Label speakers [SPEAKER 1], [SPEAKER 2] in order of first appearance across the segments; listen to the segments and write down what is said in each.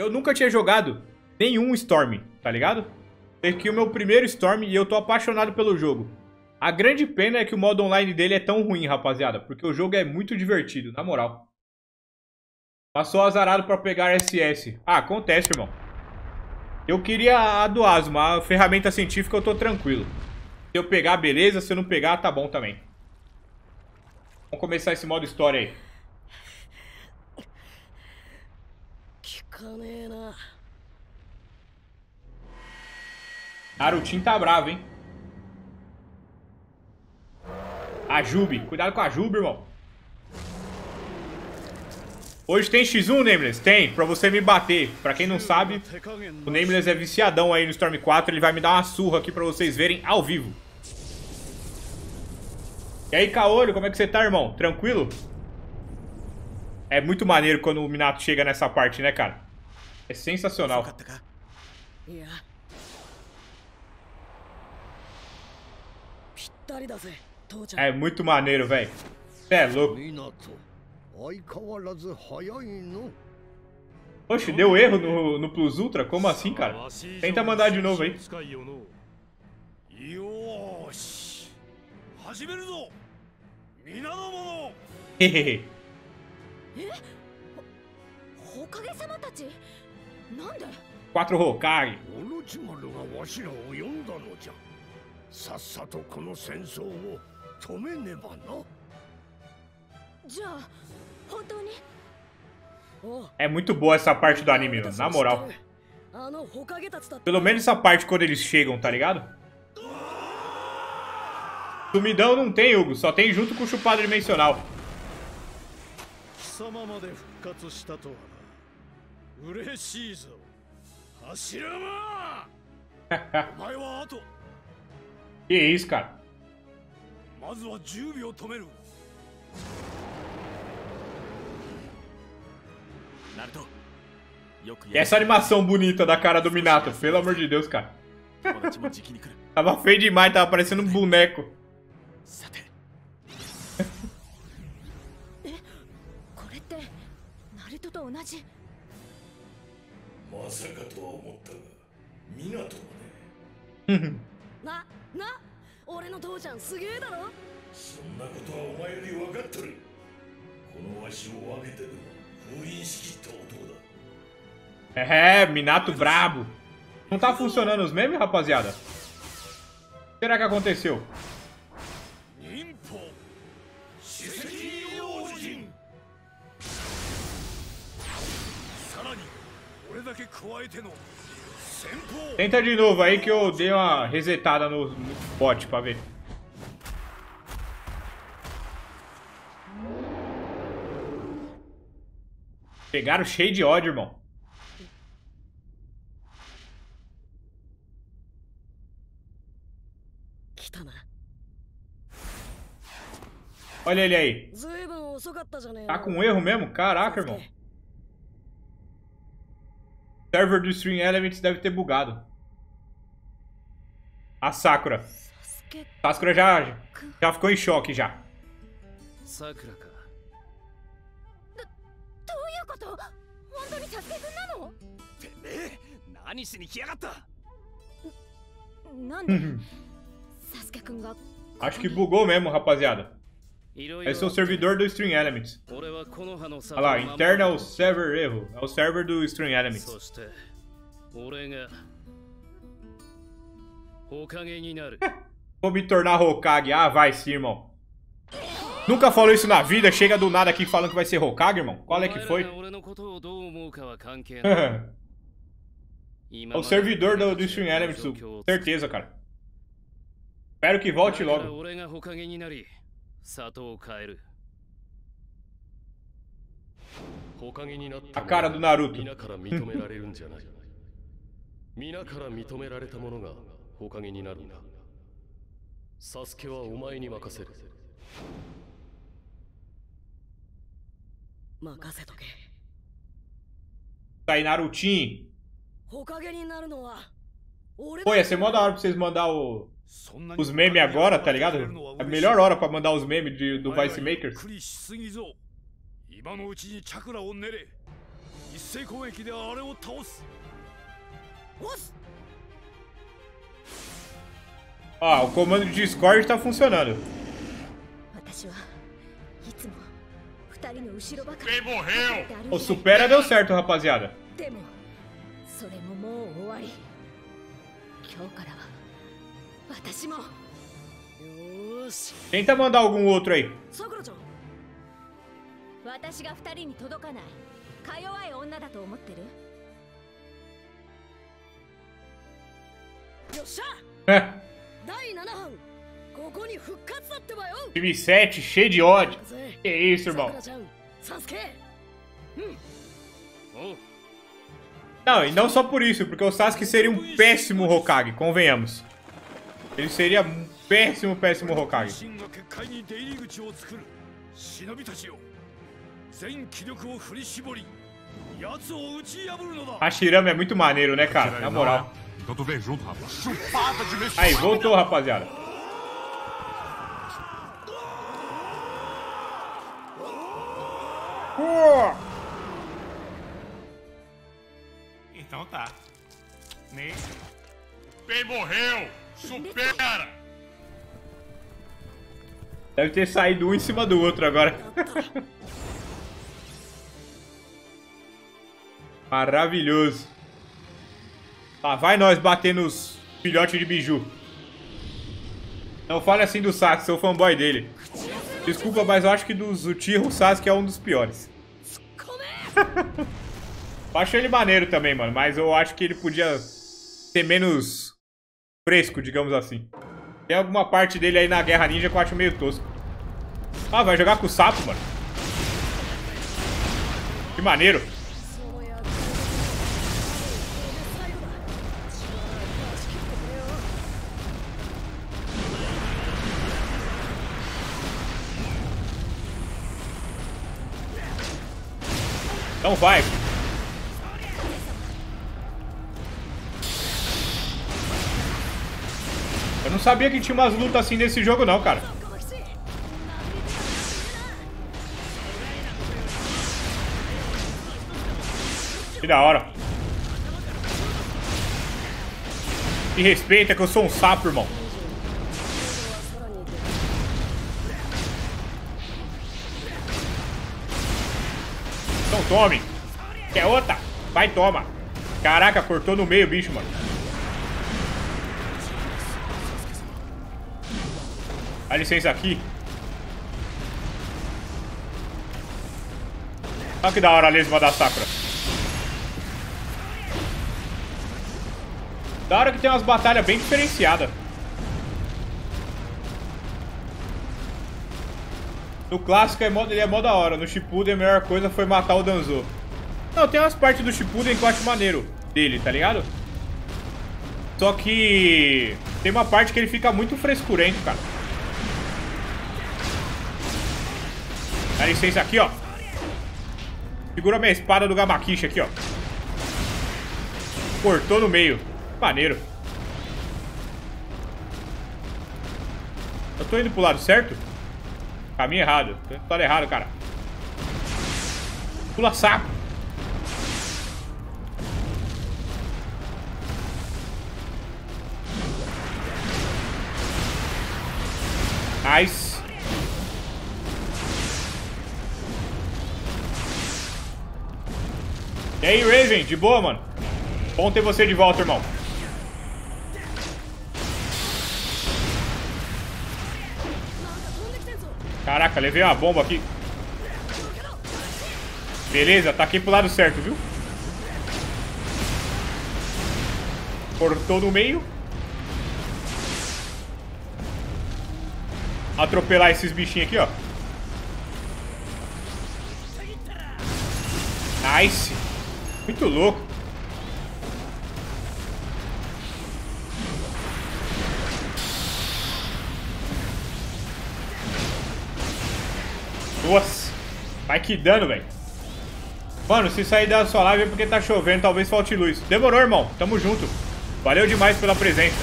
[SPEAKER 1] eu nunca tinha jogado nenhum Storm, tá ligado? Aqui o meu primeiro Storm e eu tô apaixonado pelo jogo. A grande pena é que o modo online dele é tão ruim, rapaziada, porque o jogo é muito divertido, na moral. Passou azarado pra pegar SS. Ah, acontece, irmão. Eu queria a do Asma, a ferramenta científica eu tô tranquilo. Se eu pegar, beleza. Se eu não pegar, tá bom também. Vamos começar esse modo história aí. Narutinho tá bravo, hein? A. Cuidado com a Jubi, irmão. Hoje tem X1, Nameless? Tem, pra você me bater. Pra quem não sabe, o Nameless é viciadão aí no Storm 4. Ele vai me dar uma surra aqui pra vocês verem ao vivo. E aí, Kaolho, como é que você tá, irmão? Tranquilo? É muito maneiro quando o Minato chega nessa parte, né, cara? É sensacional. É muito maneiro, velho. É louco. Oxe, deu erro no, no Plus Ultra? Como assim, cara? Tenta mandar de novo aí. Hehehe. Quatro Hokage. É muito boa essa parte do anime, na moral. Pelo menos essa parte quando eles chegam, tá ligado? Sumidão não tem, Hugo. Só tem junto com o chupado dimensional. Que isso, cara? E essa animação bonita da cara do Minato, pelo amor de Deus, cara. tava feio demais, tava parecendo um boneco. Uhum.
[SPEAKER 2] な俺の父ちゃんすげえだろそんなことはお前より分かっとるこのわしを分けてでも封印しきった男だ
[SPEAKER 1] É, Minato brabo. Não tá funcionando os memes, rapaziada? O que será que aconteceu? Tenta de novo aí que eu dei uma resetada no, no bot pra ver. Pegaram cheio de ódio, irmão. Olha ele aí. Tá com erro mesmo? Caraca, irmão Server do Stream Elements deve ter bugado. A Sakura. Sakura já, já ficou em choque já. Sakura. Hum, hum. Acho que bugou mesmo, rapaziada. Esse é o servidor do String Elements. Olha lá, internal server erro. É o server do String Elements. Vou me tornar Hokage. Ah, vai sim, irmão. Nunca falou isso na vida, chega do nada aqui falando que vai ser Hokage, irmão. Qual é que foi? é o servidor do, do String Elements, certeza, cara. Espero que volte logo. 里を変える。ほかげになったからどなる皆から認められるんじゃない。皆から認められたものがほかげになるんだ。サスケはお前に任せる。任せとけ。Sai Narutinho. Pô, ia ser mó da hora pra vocês mandar o, os memes agora, tá ligado? É a melhor hora pra mandar os memes de, do Vice Makers.
[SPEAKER 2] 斉攻撃であれを倒す押す
[SPEAKER 1] Ó, o comando de Discord tá funcionando.
[SPEAKER 3] 私はいつも二人の後ろばかり
[SPEAKER 2] Quem morreu?
[SPEAKER 1] O Supera deu certo, rapaziada.
[SPEAKER 3] でもそれももう終わり今日からは私もよーし
[SPEAKER 1] Tenta mandar algum outro aí.
[SPEAKER 3] É.
[SPEAKER 1] Time 7, cheio de ódio. Que isso, irmão.
[SPEAKER 3] Hum.
[SPEAKER 1] Não, e não só por isso, porque o Sasuke seria um péssimo Hokage, convenhamos. Ele seria péssimo, péssimo Hokage. Hashirama é muito maneiro, né, cara? Na moral. Aí, voltou, rapaziada.
[SPEAKER 4] Então tá. Nesse.
[SPEAKER 2] Bem morreu! Supera!
[SPEAKER 1] Deve ter saído um em cima do outro agora. Maravilhoso. Lá vai nós bater nos filhotes de biju. Não fale assim do Sasuke, sou fanboy dele. Desculpa, mas eu acho que dos Uchiha o Sasuke é um dos piores. eu acho ele maneiro também, mano, mas eu acho que ele podia ser menos fresco, digamos assim. Tem alguma parte dele aí na Guerra Ninja que eu acho meio tosco. Ah, vai jogar com o sapo, mano. Que maneiro. Então vai. sabia que tinha umas lutas assim nesse jogo não, cara. Que da hora. Me respeita que eu sou um sapo, irmão. Então tome. Quer outra? Vai, toma. Caraca, cortou no meio, bicho, mano. Dá licença aqui. Olha que da hora a lesma da Sakura. Da hora que tem umas batalhas bem diferenciadas. No clássico é mó, ele é mó da hora. No Shippuden a melhor coisa foi matar o Danzo. Não, tem umas partes do Shippuden que eu acho maneiro dele, tá ligado? Só que tem uma parte que ele fica muito frescurento, cara. Dá licença aqui, ó. Segura minha espada do Gamakishi aqui, ó. Cortou no meio. Maneiro. Eu tô indo pro lado certo? Caminho errado. Tô indo pro lado errado, cara. Pula saco. Nice. E aí, Raven? De boa, mano? Bom ter você de volta, irmão. Caraca, levei uma bomba aqui. Beleza, tá aqui pro lado certo, viu? Cortou no meio. Atropelar esses bichinhos aqui, ó. Nice. Muito louco. Nossa. Vai que dano, velho. Mano, se sair da sua live é porque tá chovendo, talvez falte luz. Demorou, irmão. Tamo junto. Valeu demais pela presença.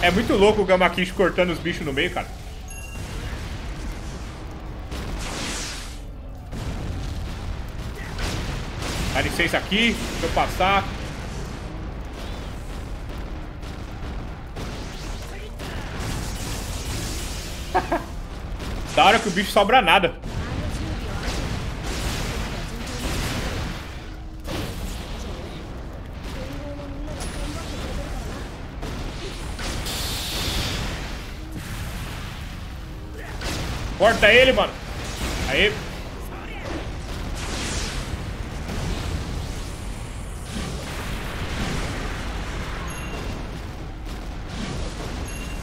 [SPEAKER 1] É muito louco o Gamakishi cortando os bichos no meio, cara. Dá licença aqui. Deixa eu passar. da hora que o bicho sobra nada. Corta ele, mano. Aí.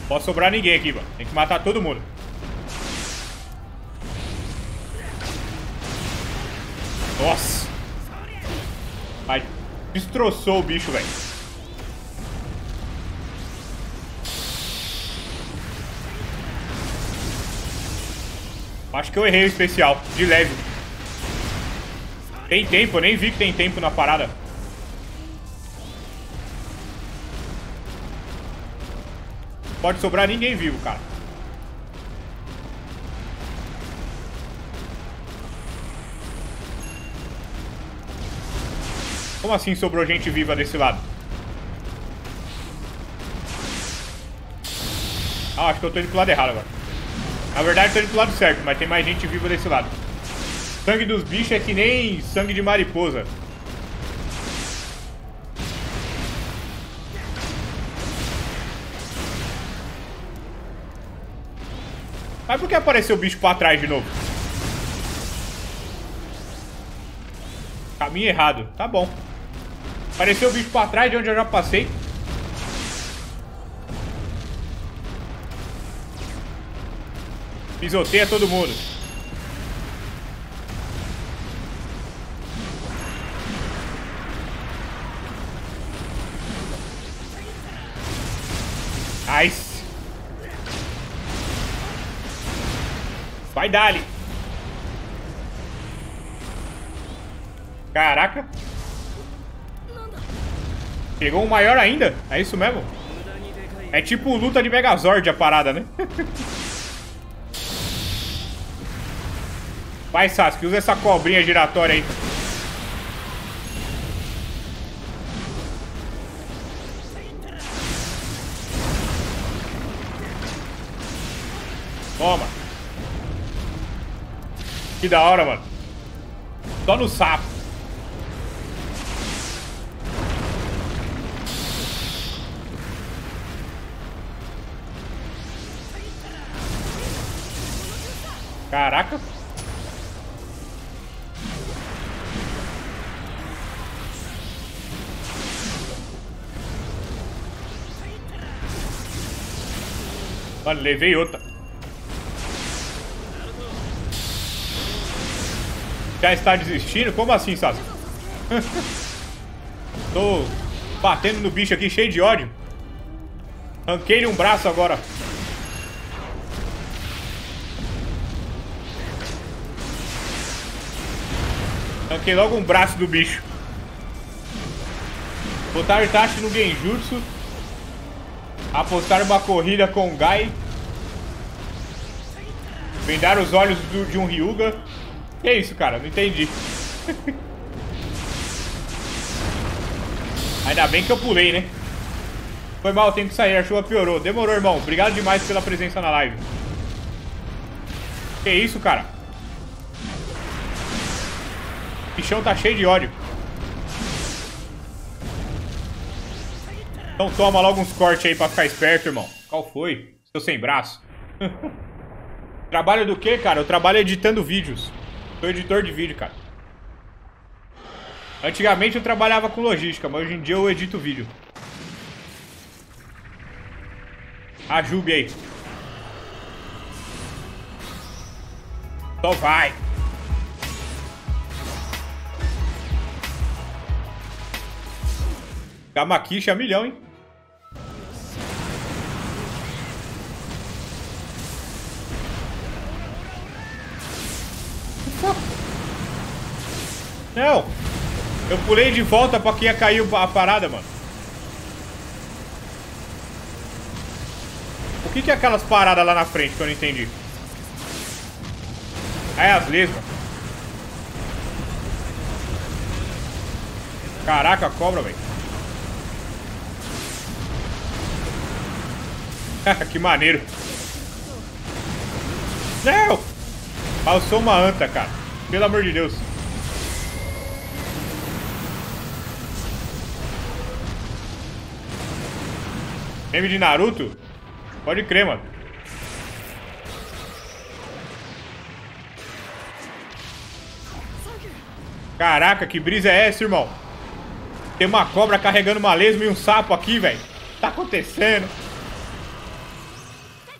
[SPEAKER 1] Pode sobrar ninguém aqui, mano. Tem que matar todo mundo. Nossa. Ai, destroçou o bicho, velho. Acho que eu errei o especial, de leve. Tem tempo, eu nem vi que tem tempo na parada. Pode sobrar ninguém vivo, cara. Como assim sobrou gente viva desse lado? Ah, acho que eu tô indo pro lado errado agora. Na verdade, eu tô indo pro lado certo, mas tem mais gente viva desse lado. Sangue dos bichos é que nem sangue de mariposa. Mas por que apareceu o bicho pra trás de novo? Caminho errado. Tá bom. Apareceu o bicho pra trás de onde eu já passei. Pisoteia todo mundo. Vai, Dali. Caraca. Pegou um maior ainda? É isso mesmo? É tipo luta de Megazord a parada, né? Vai, Sasuke, usa essa cobrinha giratória aí. Toma. Que da hora, mano. Só no sapo. Caraca. Mano, levei outra. Já está desistindo? Como assim, Sasuke? Tô batendo no bicho aqui cheio de ódio. Ranquei-lhe um braço agora. Arranquei logo um braço do bicho. Botar Itachi no Genjutsu. Apostar uma corrida com o Gai. Vendar os olhos do, de um Ryuga. Que é isso, cara? Não entendi. Ainda bem que eu pulei, né? Foi mal, tenho que sair, a chuva piorou. Demorou, irmão. Obrigado demais pela presença na live. Que isso, cara? bichão tá cheio de ódio. Então toma logo uns cortes aí pra ficar esperto, irmão. Qual foi? Seu sem braço. Trabalho do quê, cara? Eu trabalho editando vídeos. Sou editor de vídeo, cara. Antigamente eu trabalhava com logística, mas hoje em dia eu edito vídeo. Ajube aí. Só vai. A milhão, hein? Não! Eu pulei de volta pra que ia cair a parada, mano. O que, que é aquelas paradas lá na frente que eu não entendi? Ah, é as lesmas. Caraca, cobra, velho. que maneiro. Não! Ah, eu sou uma anta, cara. Pelo amor de Deus. Meme de Naruto? Pode crer, mano. Caraca, que brisa é essa, irmão? Tem uma cobra carregando uma lesma e um sapo aqui, velho. Tá acontecendo.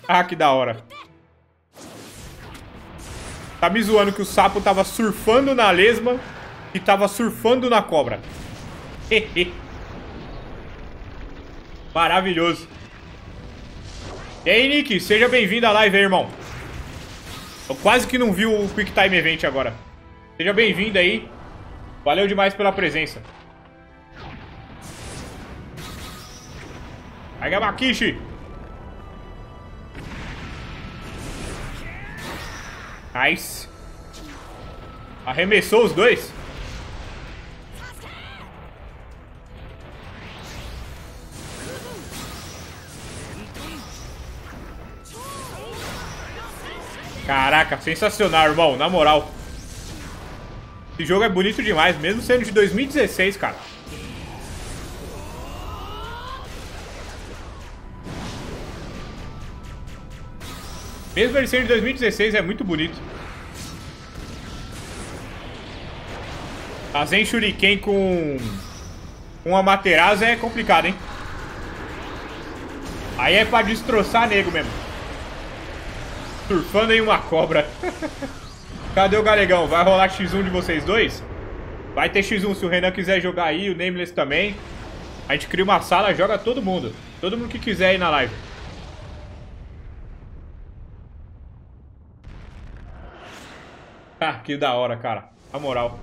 [SPEAKER 1] Ah, que da hora. Tá me zoando que o sapo tava surfando na lesma e tava surfando na cobra. Maravilhoso. E aí, Nick, seja bem-vindo à live aí, irmão. Eu quase que não vi o Quick Time Event agora. Seja bem-vindo aí. Valeu demais pela presença. Agamakishi. Nice. Arremessou os dois. Caraca, sensacional, irmão. Na moral. Esse jogo é bonito demais, mesmo sendo de 2016, cara. Mesmo ele sendo de 2016, é muito bonito. Fazer Shuriken com... Com a Materazzi é complicado, hein? Aí é pra destroçar nego mesmo. Surfando em uma cobra. Cadê o Galegão? Vai rolar X1 de vocês dois? Vai ter X1 se o Renan quiser jogar aí, o Nameless também. A gente cria uma sala, joga todo mundo. Todo mundo que quiser aí na live. Ah, que da hora, cara. Na moral.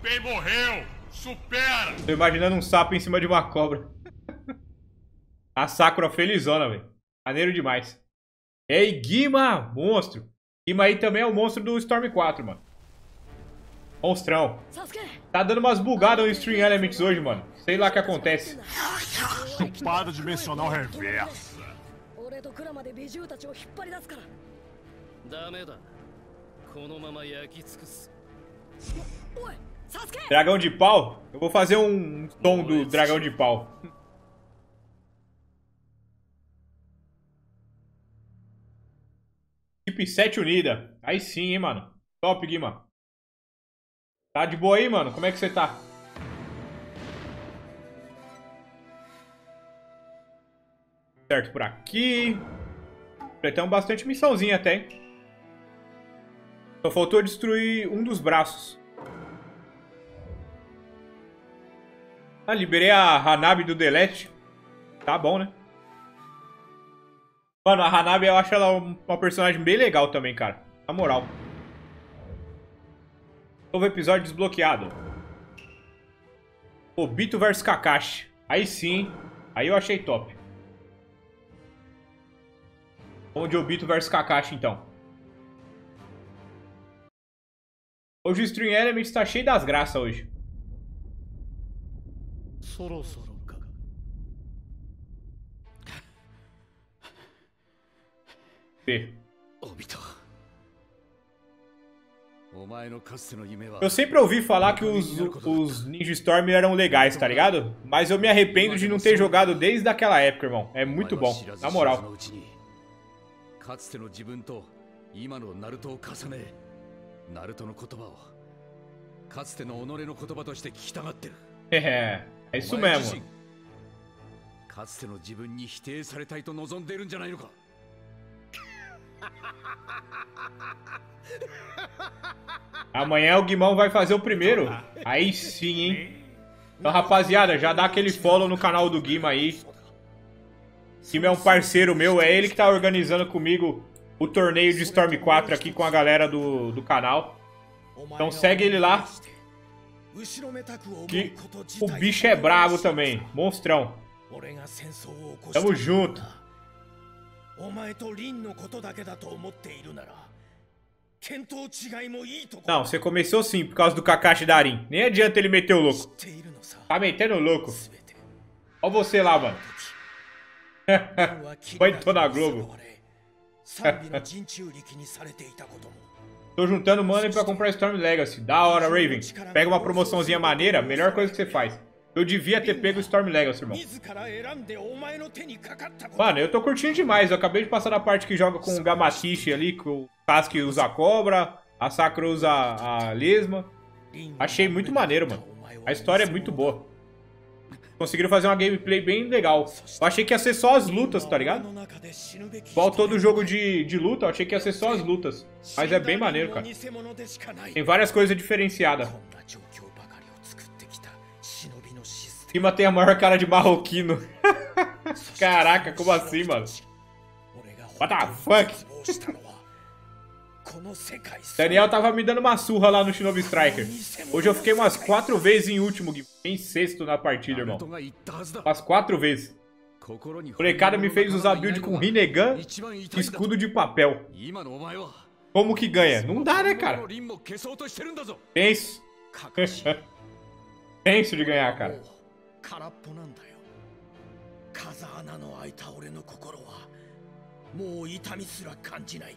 [SPEAKER 4] Bem morreu! Supera!
[SPEAKER 1] Tô imaginando um sapo em cima de uma cobra. A Sakura felizona, velho. Maneiro demais. Ei, Guima, monstro. Guima aí também é o monstro do Storm 4, mano. Monstrão. Tá dando umas bugadas no String Elements hoje, mano. Sei lá o que acontece.
[SPEAKER 4] Chupada dimensional reversa.
[SPEAKER 1] Dragão de pau? Eu vou fazer um tom do dragão de pau. Equipe 7 unida. Aí sim, hein, mano. Top, Guima. Tá de boa aí, mano? Como é que você tá? Certo, por aqui. Completamos bastante missãozinha até, hein? Só faltou destruir um dos braços. Ah, liberei a Hanabi do Delete. Tá bom, né? Mano, a Hanabi eu acho ela uma personagem bem legal também, cara. Na moral. Novo episódio desbloqueado. Obito vs Kakashi. Aí sim. Aí eu achei top. Vamos de Obito vs Kakashi, então. Hoje o Stream Element tá cheio das graças hoje. B. Eu sempre ouvi falar que os, os Ninja Storm eram legais, tá ligado? Mas eu me arrependo de não ter jogado desde aquela época, irmão. É muito bom, na moral. É, é isso mesmo. かつての自分に否定されたいと望んでいるんじゃないのか é Amanhã o Guimão vai fazer o primeiro. Aí sim, hein? Então, rapaziada, já dá aquele follow no canal do Guima aí. Guima é um parceiro meu, é ele que tá organizando comigo o torneio de Storm 4 aqui com a galera do, do canal. Então segue ele lá. Que o bicho é brabo também, monstrão. Tamo junto. お前とリンのことだけだと思っているなら
[SPEAKER 2] 見当違いもいいとこ
[SPEAKER 1] Não, você começou sim por causa do Kakashi Darin. Nem adianta ele meter o
[SPEAKER 2] 知
[SPEAKER 1] louco.
[SPEAKER 2] っているのさ
[SPEAKER 1] Tá metendo o louco.
[SPEAKER 2] 全て
[SPEAKER 1] Olha você lá, mano.
[SPEAKER 2] は
[SPEAKER 1] バイトなグローブ
[SPEAKER 2] 使われ賛美の陣中力にされていたことも
[SPEAKER 1] Tô juntando money pra comprar Storm Legacy. Da hora, Raven. Pega uma promoçãozinha maneira, melhor coisa que você faz. Eu devia ter pego o Storm Legacy, irmão. Mano, eu tô curtindo demais. Eu acabei de passar na parte que joga com o Gamatishi ali, que o Sasuke usa a cobra, a Sakura usa a lesma. Achei muito maneiro, mano. A história é muito boa. Conseguiram fazer uma gameplay bem legal. Eu achei que ia ser só as lutas, tá ligado? Igual todo jogo de, de luta, eu achei que ia ser só as lutas. Mas é bem maneiro, cara. Tem várias coisas diferenciadas. Rima tem a maior cara de marroquino. Caraca, como assim, mano? What the fuck? Daniel tava me dando uma surra lá no Shinobi Striker. Hoje eu fiquei umas quatro vezes em último, em sexto na partida, irmão. Umas quatro vezes.
[SPEAKER 4] O
[SPEAKER 1] molecada me fez usar build com Rinnegan e escudo de papel. Como que ganha? Não dá, né, cara?
[SPEAKER 2] Penso.
[SPEAKER 1] Penso de ganhar, cara.
[SPEAKER 2] 空っぽなんだよ風穴の開いた俺の心はもう痛みすら感じない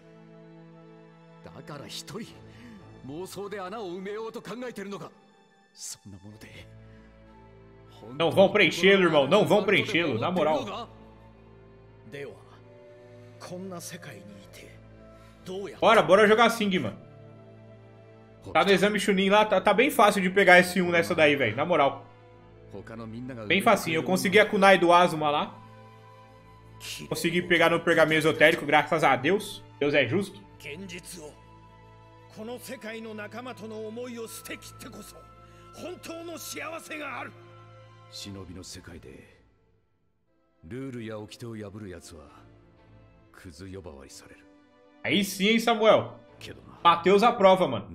[SPEAKER 4] だから一人妄想で穴を埋めようと考えてるのかそんなもので
[SPEAKER 1] Não vão preenchê-lo, irmão. Não vão preenchê-lo, na moral.
[SPEAKER 2] ではこんな世界にいてどうや
[SPEAKER 1] Bora, bora jogar Sing, mano. Tá no exame Chunin lá, tá, tá bem fácil de pegar esse 1 nessa daí, velho. Na moral.
[SPEAKER 4] 他のみんなが
[SPEAKER 1] Bem facinho. Eu consegui a Kunai do Azuma lá. Consegui pegar no pergaminho esotérico, graças a Deus. Deus é justo.
[SPEAKER 2] 現実をこの世界の仲間との思いを捨てきってこそ本当の幸せがある
[SPEAKER 4] 忍びの世界でルールや掟を破る奴はクズ呼ばわりされる
[SPEAKER 1] Aí sim, hein, Samuel.
[SPEAKER 4] けどな
[SPEAKER 1] Matheus aprova, mano.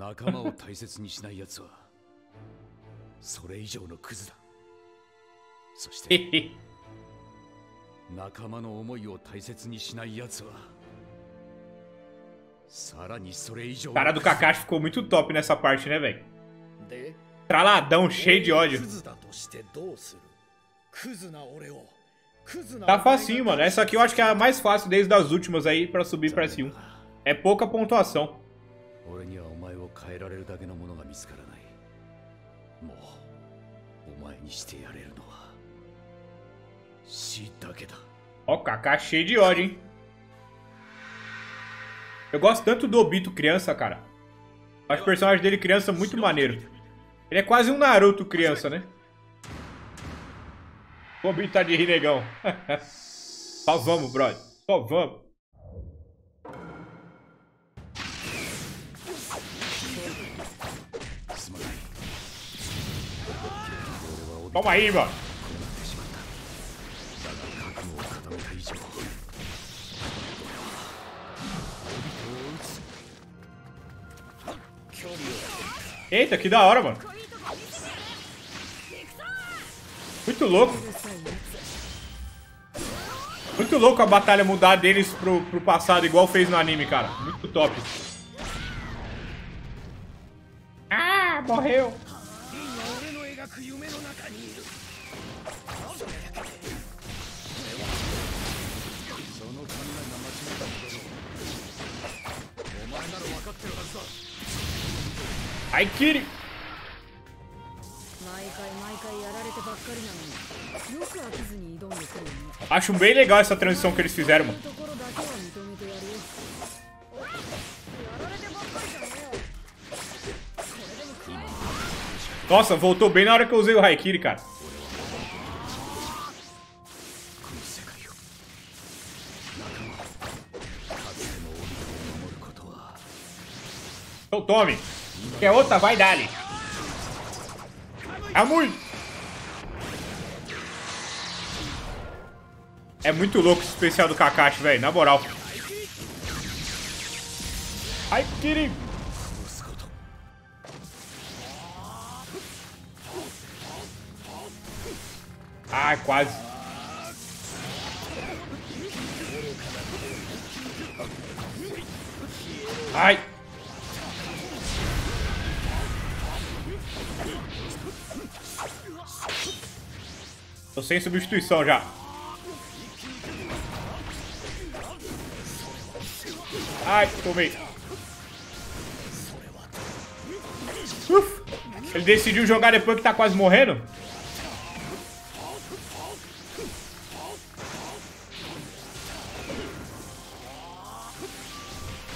[SPEAKER 4] それ以上のクズだそして仲間の思いを大切にしない奴はさらにそれ以上
[SPEAKER 1] O cara do Kakashi ficou muito top nessa parte, né, velho?
[SPEAKER 2] で
[SPEAKER 1] Traladão, cheio de ódio.
[SPEAKER 2] クズだとしてどうするクズな俺をクズな
[SPEAKER 1] Tá facinho, mano. Essa aqui eu acho que é a mais fácil desde as últimas aí pra subir pra S1. É pouca pontuação.
[SPEAKER 4] 俺にはお前を変えられるだけのものが見つからないもうお前にしてやれるの
[SPEAKER 1] Ó, o Kaká cheio de ódio, hein? Eu gosto tanto do Obito criança, cara. Acho o personagem dele criança muito maneiro. Ele é quase um Naruto criança, né? O Obito tá de rinegão. Só vamos, brother. Só vamos. Toma aí, mano. Eita, que da hora, mano. Muito louco. Muito louco a batalha mudar deles pro, pro passado, igual fez no anime, cara. Muito top. Ah, morreu. Ai, Kiri.
[SPEAKER 3] 毎回毎回やられてばっかりなのによく飽きずに挑んでくるよね
[SPEAKER 1] Acho bem legal essa transição que eles fizeram, mano.
[SPEAKER 3] ところだけは認めてやるよやられてばっかりじゃねえよこれでも食え
[SPEAKER 1] Nossa, voltou bem na hora que eu usei o Haikiri, cara.
[SPEAKER 4] この世界を仲間かつての帯を守ることは
[SPEAKER 1] Então tome. Quer outra? Vai, dali. É muito. É muito louco esse especial do Kakashi, velho. Na moral. Ai, Kiri. Ah, quase. Ai. Tô sem substituição já. Ai, tomei. Uf. Ele decidiu jogar depois que tá quase morrendo?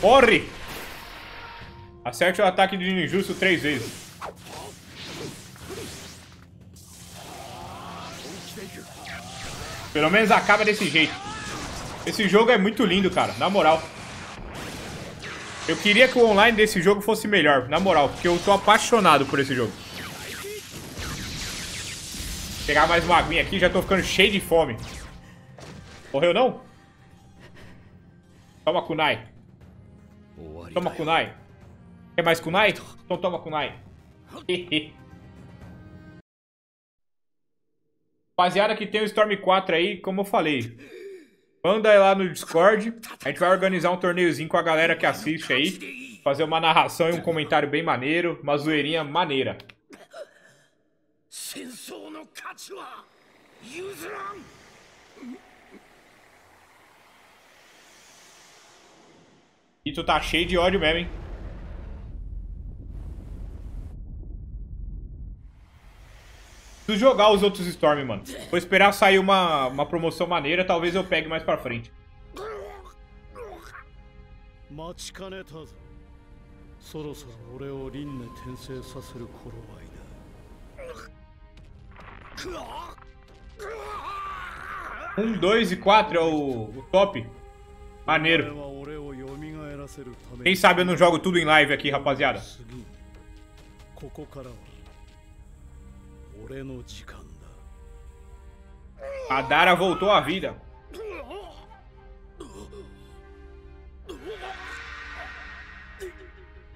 [SPEAKER 1] Corre! Acerte o ataque de ninjutsu três vezes. Pelo menos acaba desse jeito. Esse jogo é muito lindo, cara. Na moral. Eu queria que o online desse jogo fosse melhor, na moral, porque eu tô apaixonado por esse jogo. Vou pegar mais uma aguinha aqui, já tô ficando cheio de fome. Morreu não? Toma kunai. Toma kunai. Quer mais kunai? Então toma kunai. Rapaziada que tem o Storm 4 aí, como eu falei, Manda aí lá no Discord. A gente vai organizar um torneiozinho com a galera que assiste aí. Fazer uma narração e um comentário bem maneiro. Uma zoeirinha maneira. E tu tá cheio de ódio mesmo, hein? Preciso jogar os outros Storm, mano. Vou esperar sair uma, uma promoção maneira, talvez eu pegue mais pra frente. Um, dois e quatro é o, o top. Maneiro. Quem sabe eu não jogo tudo em live aqui, rapaziada. A Dara voltou à vida.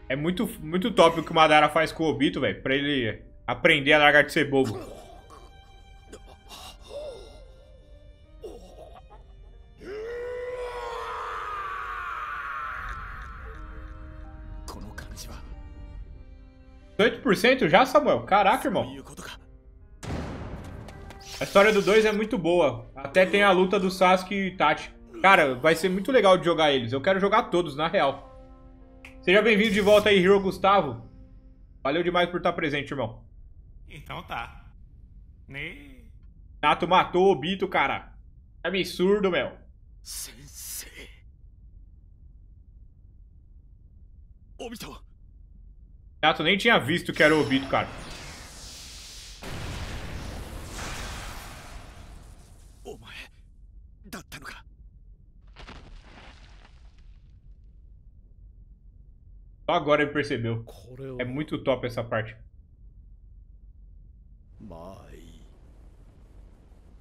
[SPEAKER 1] É muito, muito top o que o Madara faz com o Obito, velho. Pra ele aprender a largar de ser bobo. Oito por cento já, Samuel? Caraca, irmão. A história do 2 é muito boa. Até tem a luta do Sasuke e Itachi. Cara, vai ser muito legal de jogar eles. Eu quero jogar todos, na real. Seja bem-vindo de volta aí, Hero Gustavo. Valeu demais por estar presente, irmão.
[SPEAKER 5] Então tá. Ne...
[SPEAKER 1] Nato matou o Obito, cara. É absurdo, meu. Sensei. Obito. Nato nem tinha visto que era o Obito, cara. Só agora ele percebeu. É muito top essa parte.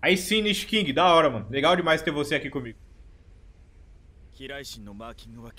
[SPEAKER 1] Aí sim, Nish King, da hora, mano. Legal demais ter você aqui comigo. キライシンのマーキングは